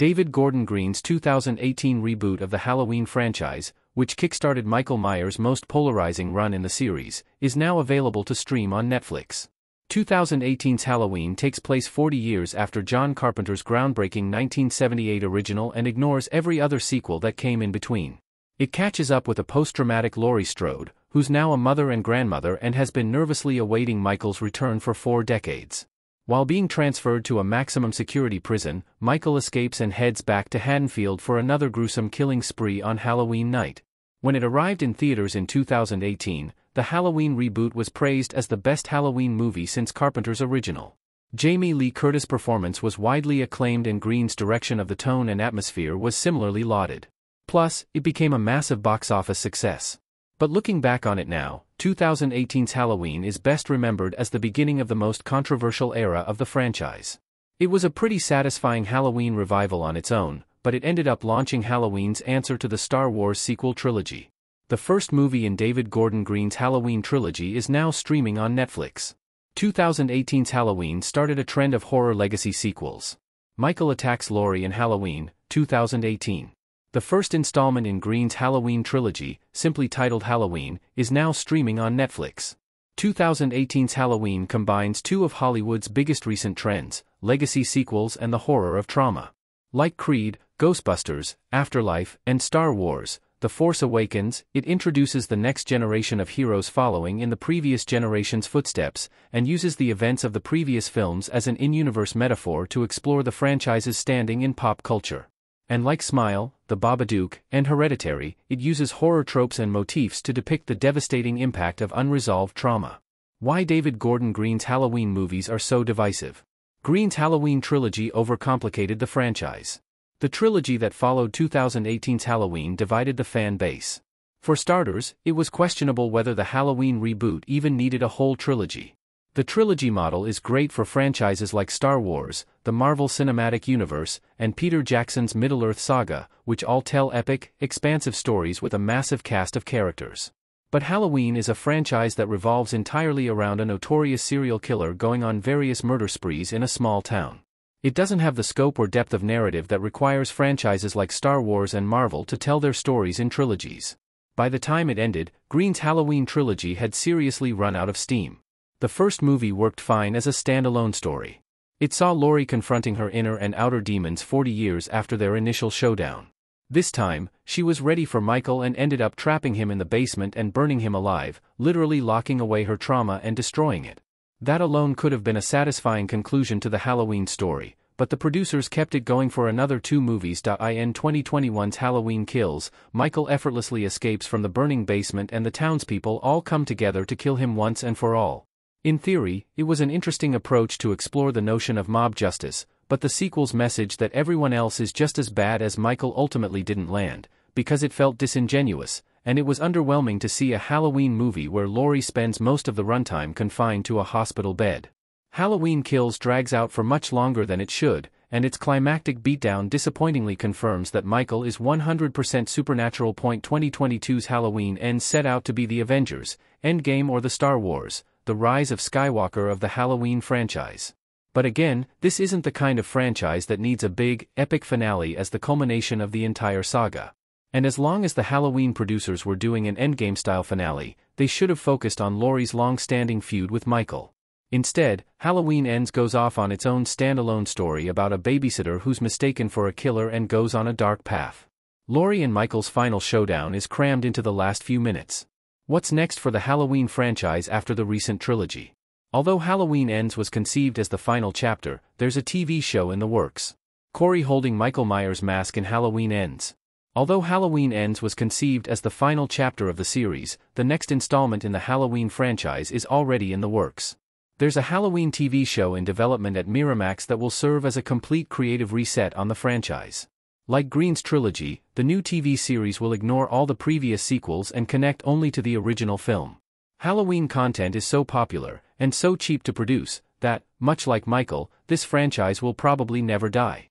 David Gordon Green's 2018 reboot of the Halloween franchise, which kickstarted Michael Myers' most polarizing run in the series, is now available to stream on Netflix. 2018's Halloween takes place 40 years after John Carpenter's groundbreaking 1978 original and ignores every other sequel that came in between. It catches up with a post-traumatic Laurie Strode, who's now a mother and grandmother and has been nervously awaiting Michael's return for four decades. While being transferred to a maximum security prison, Michael escapes and heads back to Haddonfield for another gruesome killing spree on Halloween night. When it arrived in theaters in 2018, the Halloween reboot was praised as the best Halloween movie since Carpenter's original. Jamie Lee Curtis' performance was widely acclaimed and Green's direction of the tone and atmosphere was similarly lauded. Plus, it became a massive box office success. But looking back on it now, 2018's Halloween is best remembered as the beginning of the most controversial era of the franchise. It was a pretty satisfying Halloween revival on its own, but it ended up launching Halloween's answer to the Star Wars sequel trilogy. The first movie in David Gordon Green's Halloween trilogy is now streaming on Netflix. 2018's Halloween started a trend of horror legacy sequels. Michael Attacks Laurie in Halloween, 2018. The first installment in Green's Halloween trilogy, simply titled Halloween, is now streaming on Netflix. 2018's Halloween combines two of Hollywood's biggest recent trends legacy sequels and the horror of trauma. Like Creed, Ghostbusters, Afterlife, and Star Wars, The Force Awakens, it introduces the next generation of heroes following in the previous generation's footsteps, and uses the events of the previous films as an in universe metaphor to explore the franchise's standing in pop culture. And like Smile, The Babadook, and Hereditary, it uses horror tropes and motifs to depict the devastating impact of unresolved trauma. Why David Gordon Green's Halloween movies are so divisive. Green's Halloween trilogy overcomplicated the franchise. The trilogy that followed 2018's Halloween divided the fan base. For starters, it was questionable whether the Halloween reboot even needed a whole trilogy. The trilogy model is great for franchises like Star Wars, the Marvel Cinematic Universe, and Peter Jackson's Middle-earth saga, which all tell epic, expansive stories with a massive cast of characters. But Halloween is a franchise that revolves entirely around a notorious serial killer going on various murder sprees in a small town. It doesn't have the scope or depth of narrative that requires franchises like Star Wars and Marvel to tell their stories in trilogies. By the time it ended, Green's Halloween trilogy had seriously run out of steam. The first movie worked fine as a standalone story. It saw Laurie confronting her inner and outer demons 40 years after their initial showdown. This time, she was ready for Michael and ended up trapping him in the basement and burning him alive, literally locking away her trauma and destroying it. That alone could have been a satisfying conclusion to the Halloween story, but the producers kept it going for another two movies. In 2021's Halloween Kills, Michael effortlessly escapes from the burning basement and the townspeople all come together to kill him once and for all. In theory, it was an interesting approach to explore the notion of mob justice, but the sequel's message that everyone else is just as bad as Michael ultimately didn't land, because it felt disingenuous, and it was underwhelming to see a Halloween movie where Laurie spends most of the runtime confined to a hospital bed. Halloween Kills drags out for much longer than it should, and its climactic beatdown disappointingly confirms that Michael is 100% supernatural. 2022's Halloween ends set out to be the Avengers, Endgame or the Star Wars, the rise of Skywalker of the Halloween franchise. But again, this isn't the kind of franchise that needs a big, epic finale as the culmination of the entire saga. And as long as the Halloween producers were doing an endgame style finale, they should have focused on Laurie's long standing feud with Michael. Instead, Halloween Ends goes off on its own standalone story about a babysitter who's mistaken for a killer and goes on a dark path. Laurie and Michael's final showdown is crammed into the last few minutes. What's next for the Halloween franchise after the recent trilogy? Although Halloween Ends was conceived as the final chapter, there's a TV show in the works. Corey holding Michael Myers' mask in Halloween Ends. Although Halloween Ends was conceived as the final chapter of the series, the next installment in the Halloween franchise is already in the works. There's a Halloween TV show in development at Miramax that will serve as a complete creative reset on the franchise. Like Green's trilogy, the new TV series will ignore all the previous sequels and connect only to the original film. Halloween content is so popular, and so cheap to produce, that, much like Michael, this franchise will probably never die.